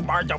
Mar cho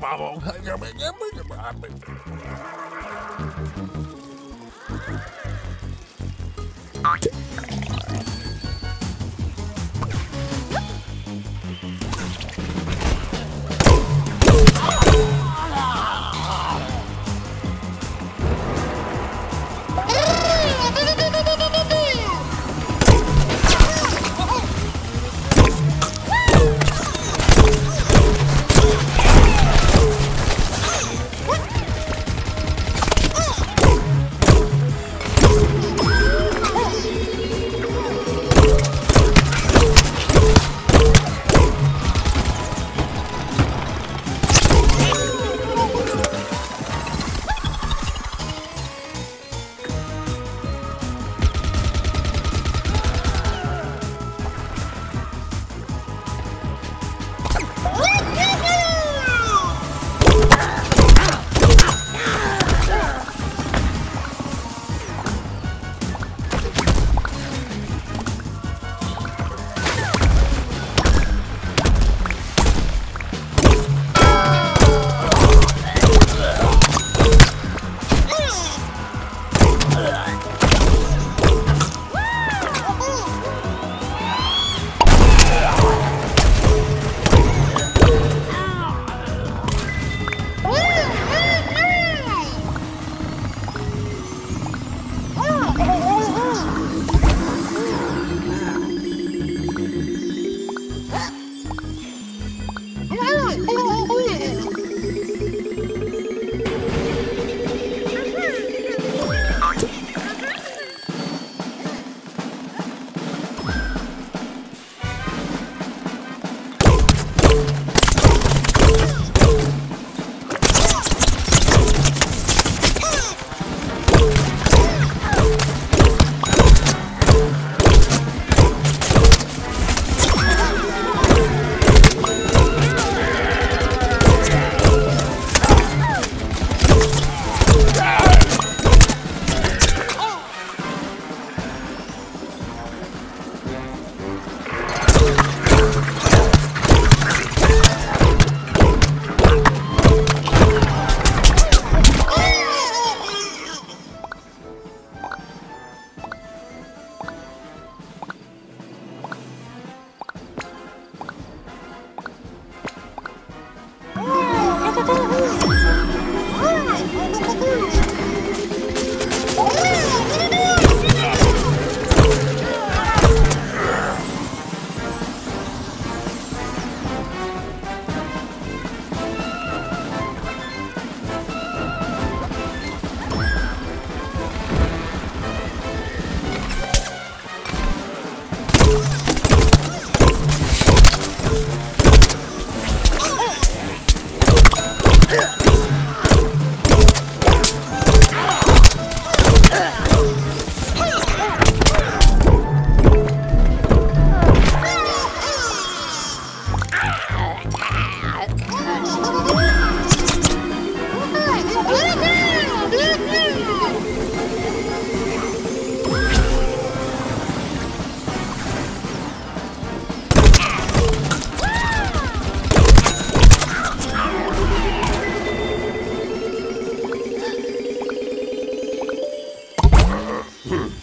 Hmm.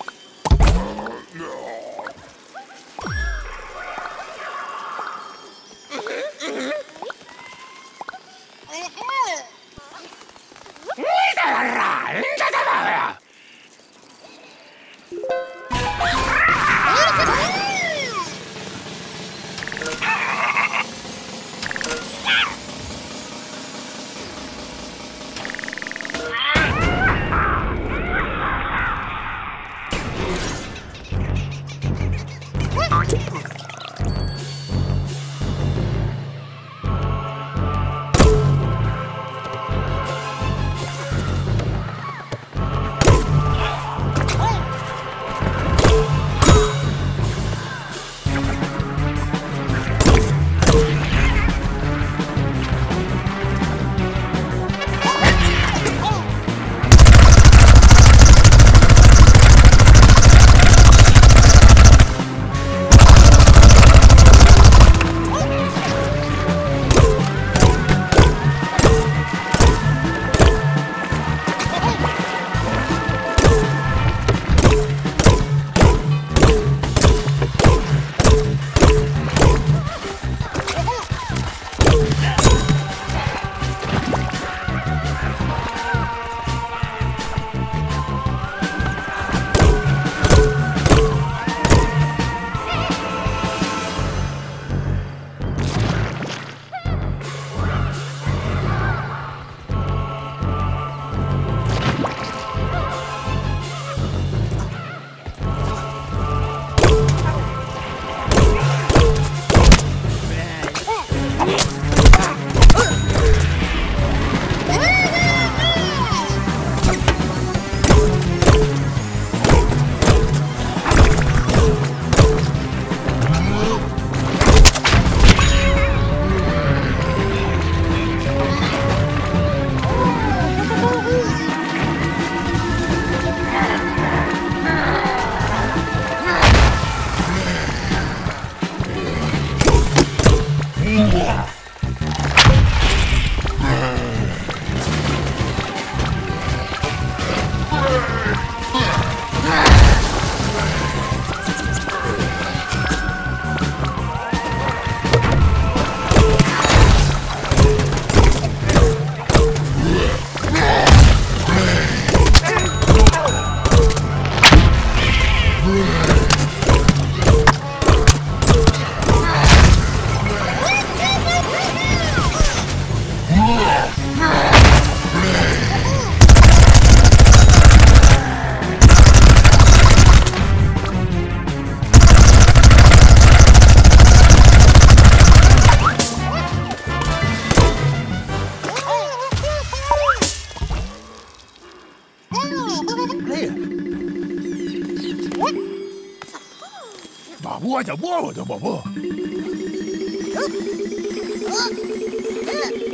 Yeah. 我的我的我的我的呃呃。